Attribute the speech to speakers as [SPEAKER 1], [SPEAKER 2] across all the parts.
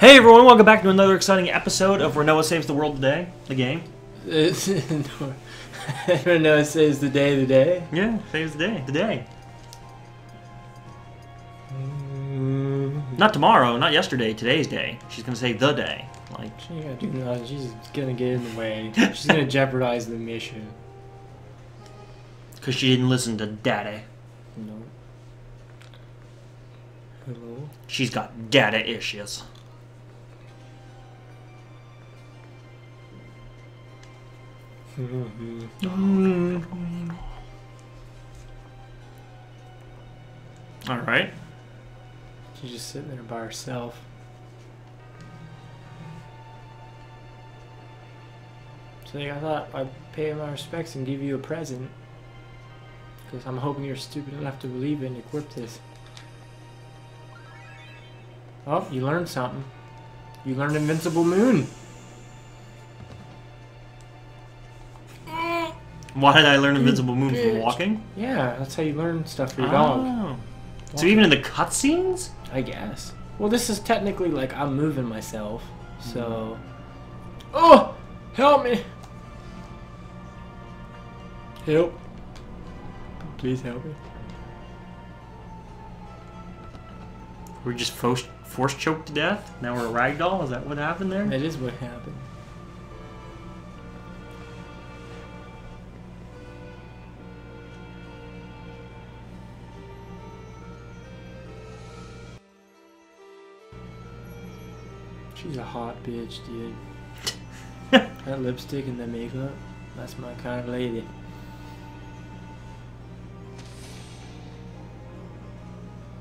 [SPEAKER 1] Hey everyone, welcome back to another exciting episode of Rinoa Saves the World Today, the game.
[SPEAKER 2] Know. It says the day, the day.
[SPEAKER 1] Yeah, saves the day, the day. Not tomorrow, not yesterday, today's day. She's gonna say the day. Like,
[SPEAKER 2] She ain't gonna do nothing. She's gonna get in the way. She's gonna jeopardize the mission.
[SPEAKER 1] because she didn't listen to daddy.
[SPEAKER 2] No. Hello.
[SPEAKER 1] She's got data issues. Mm-hmm. Alright.
[SPEAKER 2] She's just sitting there by herself. So like, I thought I'd pay my respects and give you a present. Because I'm hoping you're stupid enough to believe and equip this. Oh, you learned something. You learned Invincible Moon.
[SPEAKER 1] Why did I learn Invisible Moon from walking?
[SPEAKER 2] Yeah, that's how you learn stuff for your dog.
[SPEAKER 1] Oh. So even in the cutscenes?
[SPEAKER 2] I guess. Well, this is technically like I'm moving myself, so. Mm-hmm. Oh, help me! Help! Please help me.
[SPEAKER 1] We're just force, force choked to death? Now we're a ragdoll? Is that what happened there?
[SPEAKER 2] That is what happened. She's a hot bitch, dude. that lipstick and that makeup, that's my kind of lady.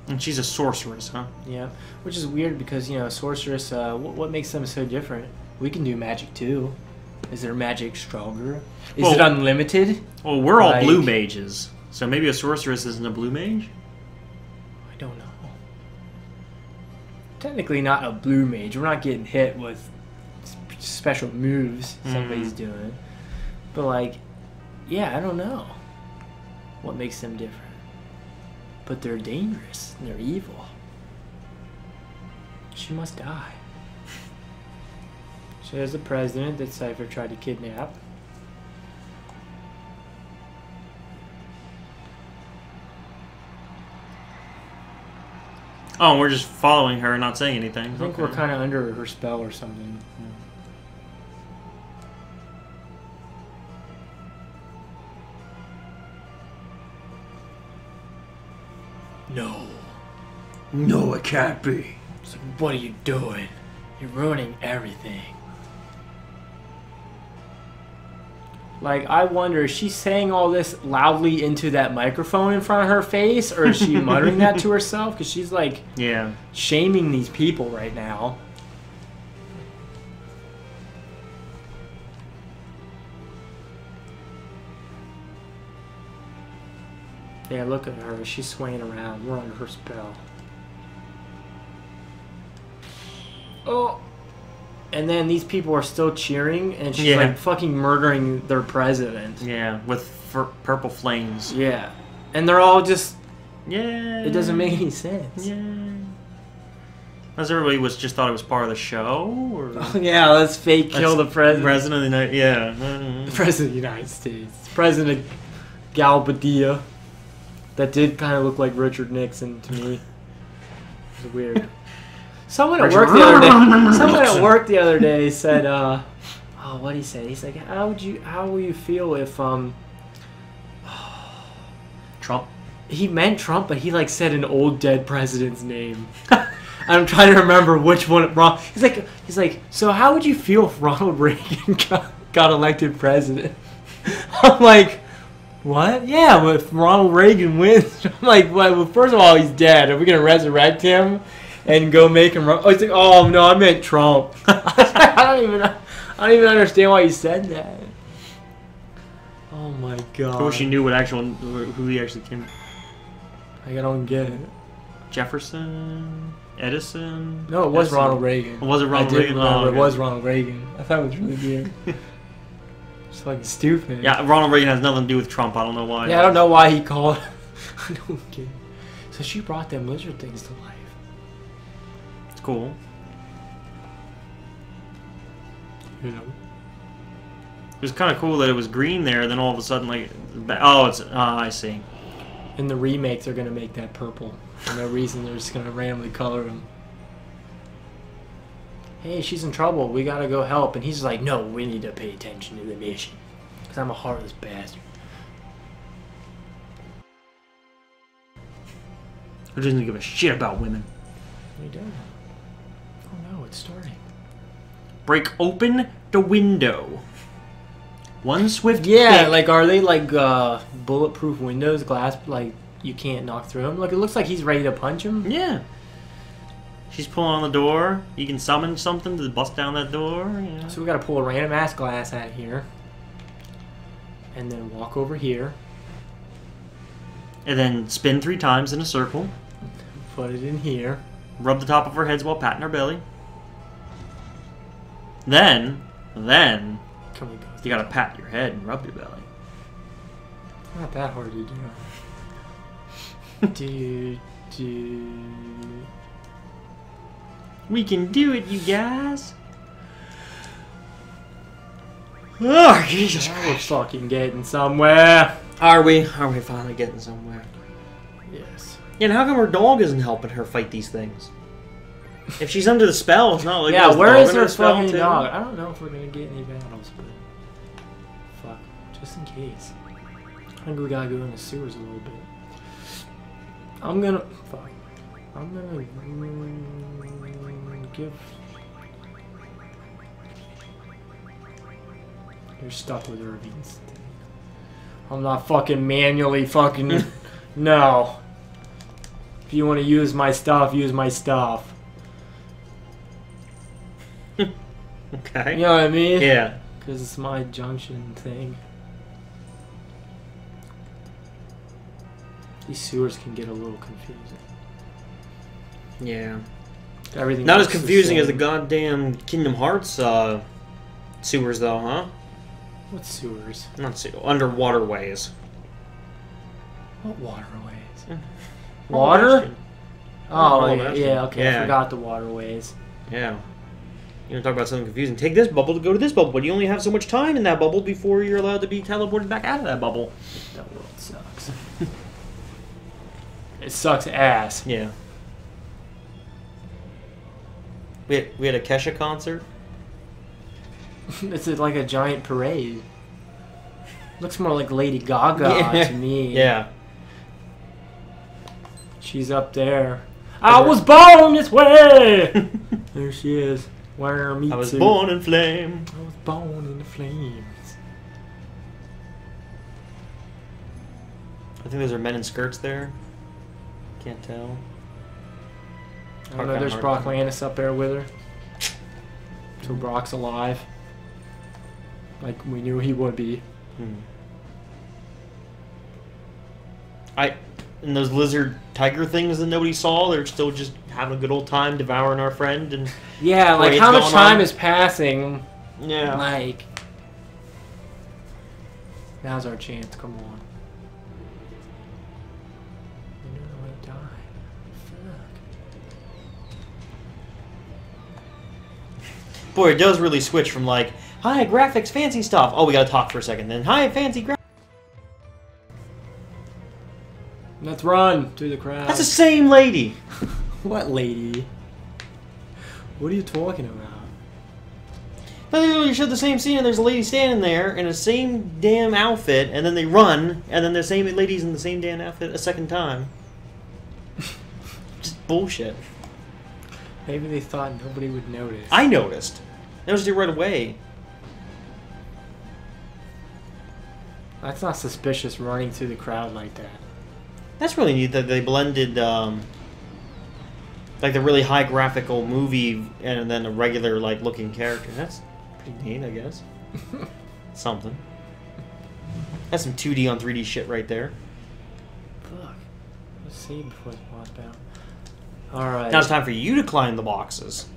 [SPEAKER 1] And she's a sorceress, huh?
[SPEAKER 2] Yeah, which is weird because you know, sorceress. Uh, what, what makes them so different? We can do magic too. Is their magic stronger? Is it unlimited?
[SPEAKER 1] Well, we're all
[SPEAKER 2] Like-
[SPEAKER 1] blue mages. So maybe a sorceress isn't a blue mage?
[SPEAKER 2] Technically, not a blue mage. We're not getting hit with special moves somebody's mm. doing. But like, yeah, I don't know what makes them different. But they're dangerous. And they're evil. She must die. So there's the president that Seifer tried to kidnap.
[SPEAKER 1] Oh, we're just following her and not saying anything.
[SPEAKER 2] I think we're kind of under her spell or something. No.
[SPEAKER 1] No, it can't be.
[SPEAKER 2] So what are you doing? You're ruining everything. Like, I wonder, is she saying all this loudly into that microphone in front of her face, or is she muttering that to herself? Because she's like
[SPEAKER 1] Yeah.
[SPEAKER 2] shaming these people right now. Yeah, look at her. She's swaying around. We're under her spell. Oh. And then these people are still cheering, and she's
[SPEAKER 1] Yeah.
[SPEAKER 2] like fucking murdering their president.
[SPEAKER 1] Yeah, with purple flames.
[SPEAKER 2] Yeah. And they're all just.
[SPEAKER 1] Yeah.
[SPEAKER 2] It doesn't make any sense.
[SPEAKER 1] Yeah. As everybody was just thought it was part of the show, or oh,
[SPEAKER 2] yeah, let's fake kill the president.
[SPEAKER 1] President of the United. Yeah.
[SPEAKER 2] The President of the United States. President Galbadia. That did kind of look like Richard Nixon to me. It was weird. Someone at work the other day. Someone at work the other day said, uh, "Oh, what he said? He's like, how would you? How will you feel if um?"
[SPEAKER 1] Trump.
[SPEAKER 2] He meant Trump, but he like said an old dead president's name. I'm trying to remember which one. Wrong. He's like, he's like, so how would you feel if Ronald Reagan got, got elected president? I'm like, what? Yeah, if Ronald Reagan wins, I'm like, well, well, first of all, he's dead. Are we gonna resurrect him and go make him? Run? Oh, he's like, oh no, I meant Trump. I don't even, I don't even understand why you said that. Oh my god.
[SPEAKER 1] I wish he knew what actual who he actually came.
[SPEAKER 2] Like, I don't get it.
[SPEAKER 1] Jefferson, Edison.
[SPEAKER 2] No, it was
[SPEAKER 1] Edison?
[SPEAKER 2] Ronald Reagan.
[SPEAKER 1] Was it
[SPEAKER 2] I
[SPEAKER 1] Ronald
[SPEAKER 2] did
[SPEAKER 1] Reagan?
[SPEAKER 2] remember
[SPEAKER 1] Oh,
[SPEAKER 2] it was Ronald Reagan. I thought it was really weird. It's like stupid.
[SPEAKER 1] Yeah, Ronald Reagan has nothing to do with Trump. I don't know why.
[SPEAKER 2] Yeah, I don't know why he called. I don't get. It. So she brought them lizard things to life.
[SPEAKER 1] Cool.
[SPEAKER 2] You know.
[SPEAKER 1] It was kind of cool that it was green there, then all of a sudden, like, oh, it's, ah, I see.
[SPEAKER 2] In the remake, they're gonna make that purple for no reason. They're just gonna randomly color him. Hey, she's in trouble. We gotta go help. And he's like, No, we need to pay attention to the mission. Cause I'm a heartless bastard.
[SPEAKER 1] Who doesn't give a shit about women?
[SPEAKER 2] We don't. It's starting.
[SPEAKER 1] Break open the window. One swift
[SPEAKER 2] Yeah,
[SPEAKER 1] kick.
[SPEAKER 2] like are they like uh, bulletproof windows, glass? Like you can't knock through them. Like it looks like he's ready to punch him.
[SPEAKER 1] Yeah. She's pulling on the door. You can summon something to bust down that door. You know.
[SPEAKER 2] So we gotta pull a random ass glass out of here, and then walk over here,
[SPEAKER 1] And then spin three times in a circle.
[SPEAKER 2] put it in here.
[SPEAKER 1] Rub the top of our heads while patting our belly. Then, then,
[SPEAKER 2] Can we go?
[SPEAKER 1] you gotta pat your head and rub your belly.
[SPEAKER 2] Not that hard to do. do do.
[SPEAKER 1] We can do it, you guys. Oh, Jesus
[SPEAKER 2] Now we're fucking getting somewhere.
[SPEAKER 1] Are we? Are we finally getting somewhere?
[SPEAKER 2] Yes.
[SPEAKER 1] Yeah, and how come her dog isn't helping her fight these things? If she's under the spell, it's not like
[SPEAKER 2] yeah, where is her
[SPEAKER 1] spell,
[SPEAKER 2] fucking dog? I don't know if we're gonna get any battles, but fuck, just in case. I think we gotta go in the sewers a little bit. I'm gonna fuck. I'm gonna mm, give. You're stuck with Irvine's. I'm not fucking manually fucking. no. If you want to use my stuff, use my stuff.
[SPEAKER 1] Okay.
[SPEAKER 2] You know what I mean?
[SPEAKER 1] Yeah.
[SPEAKER 2] Because it's my junction thing. These sewers can get a little confusing.
[SPEAKER 1] Yeah.
[SPEAKER 2] Everything
[SPEAKER 1] Not as
[SPEAKER 2] looks the
[SPEAKER 1] confusing as the goddamn Kingdom Hearts uh, sewers, though, huh?
[SPEAKER 2] What sewers?
[SPEAKER 1] Not sewer, underwaterways.
[SPEAKER 2] What waterways? Water? Oh,
[SPEAKER 1] Oh,
[SPEAKER 2] yeah, yeah, okay.
[SPEAKER 1] Yeah.
[SPEAKER 2] I forgot the waterways.
[SPEAKER 1] Yeah. You know, talk about something confusing. Take this bubble to go to this bubble, but you only have so much time in that bubble before you're allowed to be teleported back out of that bubble.
[SPEAKER 2] That world sucks. it sucks ass.
[SPEAKER 1] Yeah. We had, we had a Kesha concert.
[SPEAKER 2] it's like a giant parade. Looks more like Lady Gaga
[SPEAKER 1] Yeah.
[SPEAKER 2] to me.
[SPEAKER 1] Yeah.
[SPEAKER 2] She's up there. I was born this way. there she is, her meat
[SPEAKER 1] I was
[SPEAKER 2] suit.
[SPEAKER 1] born in flame.
[SPEAKER 2] I was born in the flames.
[SPEAKER 1] I think those are men in skirts there. Can't tell.
[SPEAKER 2] I don't know. There's Brock
[SPEAKER 1] time.
[SPEAKER 2] Landis up there with her. So Brock's alive. Like we knew he would be.
[SPEAKER 1] Hmm. I and those lizard tiger things that nobody saw, they're still just having a good old time devouring our friend and
[SPEAKER 2] Yeah, like how much time
[SPEAKER 1] on.
[SPEAKER 2] is passing?
[SPEAKER 1] yeah.
[SPEAKER 2] Like now's our chance. Come on. You know I died. Fuck.
[SPEAKER 1] Boy, it does really switch from like, hi graphics, fancy stuff. Oh, we gotta talk for a second. Then hi fancy graphics.
[SPEAKER 2] Let's run through the crowd.
[SPEAKER 1] That's the same lady.
[SPEAKER 2] What lady? What are you talking about?
[SPEAKER 1] But they showed the same scene, and there's a lady standing there in the same damn outfit, and then they run, and then the same lady's in the same damn outfit a second time. Just bullshit.
[SPEAKER 2] Maybe they thought nobody would notice.
[SPEAKER 1] I noticed. I noticed it right away.
[SPEAKER 2] That's not suspicious running through the crowd like that.
[SPEAKER 1] That's really neat that they blended, um, like the really high graphical movie and then a regular like looking character. That's pretty neat, I guess. Something. That's some 2D on 3D shit right there.
[SPEAKER 2] Fuck. Let's see before it's washed out. Alright.
[SPEAKER 1] Now it's time for you to climb the boxes.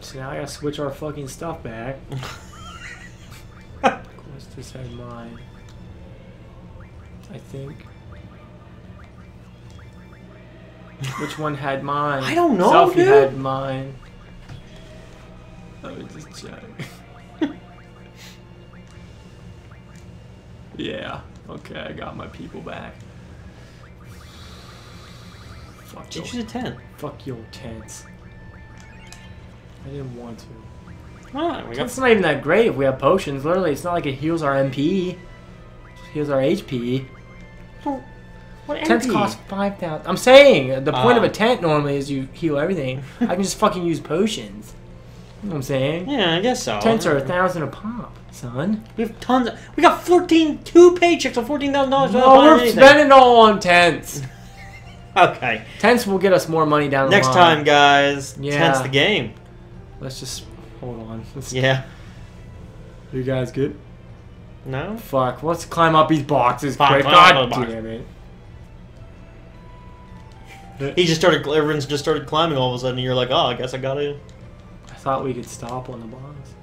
[SPEAKER 2] So now I gotta switch our fucking stuff back. What's this had mine? I think. Which one had mine?
[SPEAKER 1] I don't know,
[SPEAKER 2] Selphie
[SPEAKER 1] dude.
[SPEAKER 2] had mine. Let me just check. yeah. Okay, I got my people back. Fuck
[SPEAKER 1] Did
[SPEAKER 2] your,
[SPEAKER 1] you tent?
[SPEAKER 2] Fuck your tents. I didn't want to.
[SPEAKER 1] Come.
[SPEAKER 2] It's not even that great if we have potions. Literally, it's not like it heals our MP. It heals our HP
[SPEAKER 1] what
[SPEAKER 2] Tents
[SPEAKER 1] MP?
[SPEAKER 2] cost 5,000. I'm saying, uh, the point of a uh. tent normally is you heal everything. I can just fucking use potions. You know what I'm saying?
[SPEAKER 1] Yeah, I guess so.
[SPEAKER 2] Tents are a thousand a pop, son.
[SPEAKER 1] We have tons. Of, we got 14, two paychecks of fourteen thousand dollars.
[SPEAKER 2] No, we're spending all on tents.
[SPEAKER 1] Okay.
[SPEAKER 2] Tents will get us more money down the
[SPEAKER 1] Next
[SPEAKER 2] line.
[SPEAKER 1] time, guys.
[SPEAKER 2] Yeah.
[SPEAKER 1] Tents the game.
[SPEAKER 2] Let's just hold on. Let's,
[SPEAKER 1] Yeah.
[SPEAKER 2] You guys good?
[SPEAKER 1] No.
[SPEAKER 2] Fuck. Let's climb up these boxes
[SPEAKER 1] Fine,
[SPEAKER 2] quick.
[SPEAKER 1] climb
[SPEAKER 2] God
[SPEAKER 1] box.
[SPEAKER 2] damn it.
[SPEAKER 1] He just started. Everyone's just started climbing all of a sudden. And you're like, oh, I guess I gotta.
[SPEAKER 2] I thought we could stop on the box.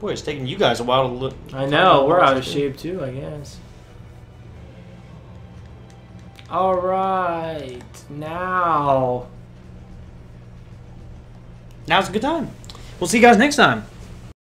[SPEAKER 1] Boy, it's taking you guys a while to look.
[SPEAKER 2] I know. We're out of shape too. I guess. All right. Now.
[SPEAKER 1] Now's a good time. We'll see you guys next time.